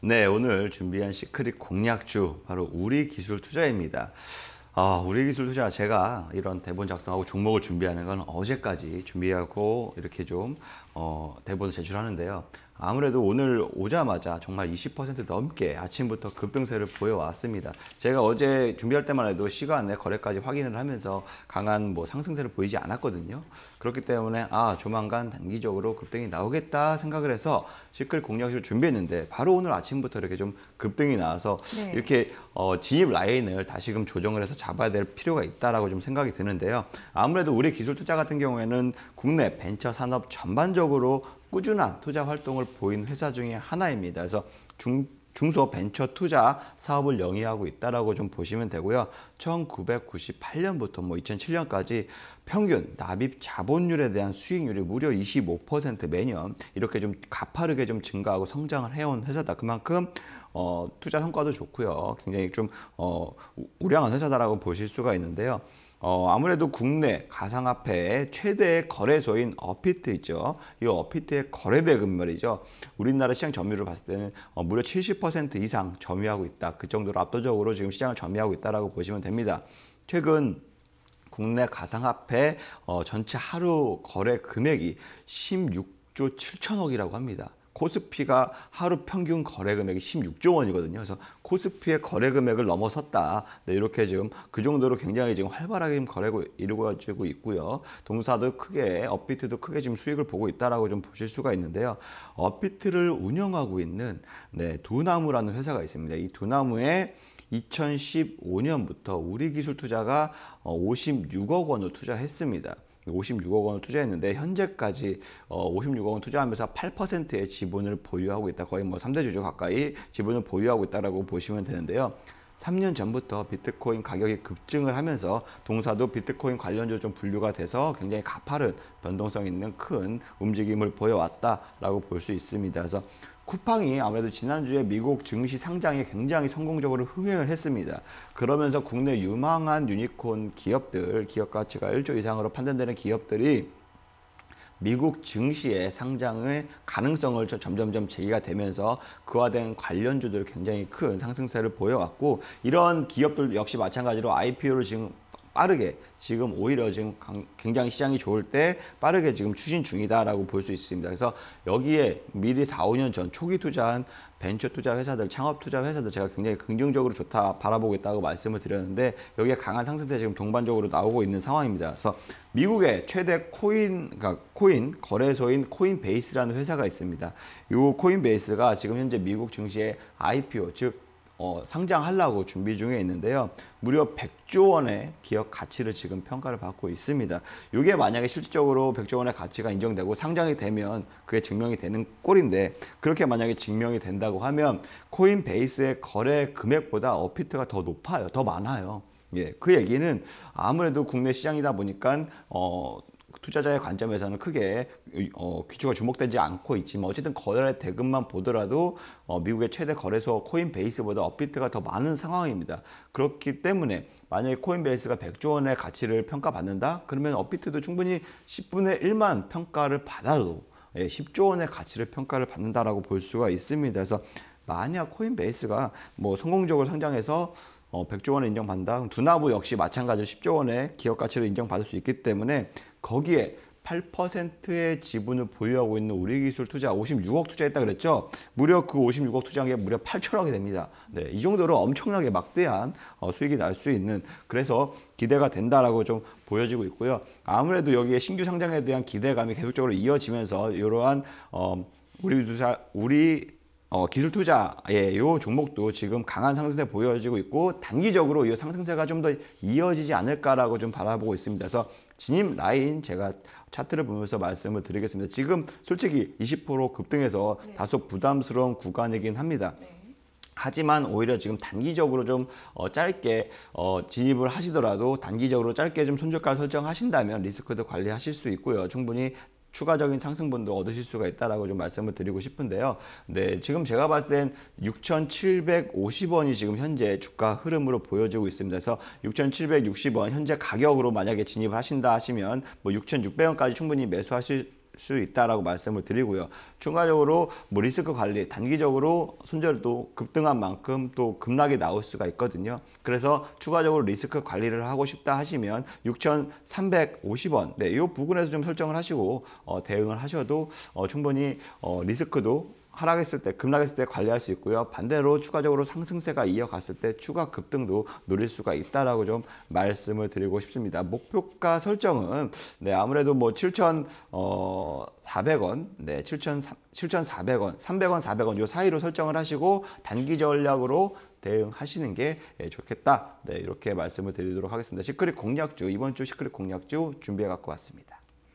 네, 오늘 준비한 시크릿 공략주 바로 우리 기술 투자입니다. 아, 우리 기술 투자 제가 이런 대본 작성하고 종목을 준비하는 건 어제까지 준비하고 이렇게 좀 어, 대본을 제출하는데요. 아무래도 오늘 오자마자 정말 20% 넘게 아침부터 급등세를 보여왔습니다. 제가 어제 준비할 때만 해도 시간에 거래까지 확인을 하면서 강한 뭐 상승세를 보이지 않았거든요. 그렇기 때문에 아 조만간 단기적으로 급등이 나오겠다 생각을 해서 시클 공략을 준비했는데 바로 오늘 아침부터 이렇게 좀 급등이 나와서 네. 이렇게 어, 진입 라인을 다시금 조정을 해서 잡아야 될 필요가 있다라고 좀 생각이 드는데요. 아무래도 우리 기술 투자 같은 경우에는 국내 벤처 산업 전반적으로 꾸준한 투자 활동을 보인 회사 중에 하나입니다. 그래서 중 중소 벤처 투자 사업을 영위하고 있다라고 좀 보시면 되고요. 1998년부터 뭐 2007년까지 평균 납입 자본율에 대한 수익률이 무려 25% 매년 이렇게 좀 가파르게 좀 증가하고 성장을 해온 회사다. 그만큼 어, 투자 성과도 좋고요. 굉장히 좀 어, 우량한 회사다라고 보실 수가 있는데요. 어, 아무래도 국내 가상화폐의 최대 거래소인 어피트 있죠. 이 어피트의 거래 대금 말이죠. 우리나라 시장 점유율을 봤을 때는 어, 무려 70% 이상 점유하고 있다. 그 정도로 압도적으로 지금 시장을 점유하고 있다라고 보시면 됩니다. 최근 국내 가상화폐 어, 전체 하루 거래 금액이 16조 7천억이라고 합니다. 코스피가 하루 평균 거래 금액이 16조 원이거든요. 그래서 코스피의 거래 금액을 넘어섰다. 네, 이렇게 지금 그 정도로 굉장히 지금 활발하게 지금 거래고 이루어지고 있고요. 동사도 크게 업비트도 크게 지금 수익을 보고 있다라고 좀 보실 수가 있는데요. 업비트를 운영하고 있는 네, 두나무라는 회사가 있습니다. 이 두나무에 2015년부터 우리 기술 투자가 56억 어, 원을 투자했습니다. 56억 원을 투자했는데 현재까지 56억 원 투자하면서 8%의 지분을 보유하고 있다. 거의 뭐 3대 주주 가까이 지분을 보유하고 있다라고 보시면 되는데요. 3년 전부터 비트코인 가격이 급증을 하면서 동사도 비트코인 관련주 좀 분류가 돼서 굉장히 가파른 변동성 있는 큰 움직임을 보여왔다라고 볼 수 있습니다. 그래서 쿠팡이 아무래도 지난주에 미국 증시 상장에 굉장히 성공적으로 흥행을 했습니다. 그러면서 국내 유망한 유니콘 기업들, 기업 가치가 1조 이상으로 판단되는 기업들이 미국 증시의 상장의 가능성을 점점점 제기가 되면서 그와 된 관련주들 굉장히 큰 상승세를 보여왔고 이런 기업들 역시 마찬가지로 IPO를 지금 빠르게 지금 오히려 지금 굉장히 시장이 좋을 때 빠르게 지금 추진 중이다라고 볼 수 있습니다. 그래서 여기에 미리 4, 5년 전 초기 투자한 벤처 투자 회사들, 창업 투자 회사들 제가 굉장히 긍정적으로 좋다 바라보고 있다고 말씀을 드렸는데 여기에 강한 상승세 지금 동반적으로 나오고 있는 상황입니다. 그래서 미국의 최대 코인, 그러니까 코인 거래소인 코인베이스라는 회사가 있습니다. 이 코인베이스가 지금 현재 미국 증시의 IPO 즉 어, 상장하려고 준비 중에 있는데요. 무려 100조 원의 기업 가치를 지금 평가를 받고 있습니다. 이게 만약에 실질적으로 100조 원의 가치가 인정되고 상장이 되면 그게 증명이 되는 꼴인데 그렇게 만약에 증명이 된다고 하면 코인베이스의 거래 금액보다 업비트가 더 높아요. 더 많아요. 예, 그 얘기는 아무래도 국내 시장이다 보니까 어 투자자의 관점에서는 크게 어, 귀추가 주목되지 않고 있지만 어쨌든 거래 대금만 보더라도 어, 미국의 최대 거래소 코인베이스보다 업비트가 더 많은 상황입니다. 그렇기 때문에 만약에 코인베이스가 100조 원의 가치를 평가받는다? 그러면 업비트도 충분히 10분의 1만 평가를 받아도 예, 10조 원의 가치를 평가를 받는다라고 볼 수가 있습니다. 그래서 만약 코인베이스가 뭐 성공적으로 성장해서 어, 100조 원을 인정받는다. 두나부 역시 마찬가지로 10조 원의 기업 가치를 인정받을 수 있기 때문에 거기에 8%의 지분을 보유하고 있는 우리기술 투자 56억 투자했다 그랬죠. 무려 그 56억 투자한 게 무려 8천억이 됩니다. 네, 이 정도로 엄청나게 막대한 어, 수익이 날 수 있는 그래서 기대가 된다라고 좀 보여지고 있고요. 아무래도 여기에 신규 상장에 대한 기대감이 계속적으로 이어지면서 이러한 어, 우리 투자 우리 어, 기술 투자의 이 종목도 지금 강한 상승세 보여지고 있고 단기적으로 이 상승세가 좀 더 이어지지 않을까라고 좀 바라보고 있습니다. 그래서 진입 라인 제가 차트를 보면서 말씀을 드리겠습니다. 지금 솔직히 20% 급등해서 네. 다소 부담스러운 구간이긴 합니다. 네. 하지만 오히려 지금 단기적으로 좀 어, 짧게 어, 진입을 하시더라도 단기적으로 짧게 좀 손절가 설정하신다면 리스크도 관리하실 수 있고요. 충분히 추가적인 상승분도 얻으실 수가 있다라고 좀 말씀을 드리고 싶은데요. 네, 지금 제가 봤을 땐 6,750원이 지금 현재 주가 흐름으로 보여지고 있습니다. 그래서 6,760원 현재 가격으로 만약에 진입을 하신다 하시면 뭐 6,600원까지 충분히 매수하실 수 있다라고 말씀을 드리고요. 추가적으로 뭐 리스크 관리 단기적으로 손절도 급등한 만큼 또 급락이 나올 수가 있거든요. 그래서 추가적으로 리스크 관리를 하고 싶다 하시면 6,350원 네, 이 부분에서 좀 설정을 하시고 어, 대응을 하셔도 어, 충분히 어, 리스크도 하락했을 때, 급락했을 때 관리할 수 있고요. 반대로 추가적으로 상승세가 이어갔을 때 추가 급등도 노릴 수가 있다라고 좀 말씀을 드리고 싶습니다. 목표가 설정은 네, 아무래도 뭐 7,400원, 네, 7,400원, 300원, 400원 요 사이로 설정을 하시고 단기 전략으로 대응하시는 게 예, 좋겠다. 네, 이렇게 말씀을 드리도록 하겠습니다. secret 공략주 이번 주 secret 공략주 준비해 갖고 왔습니다.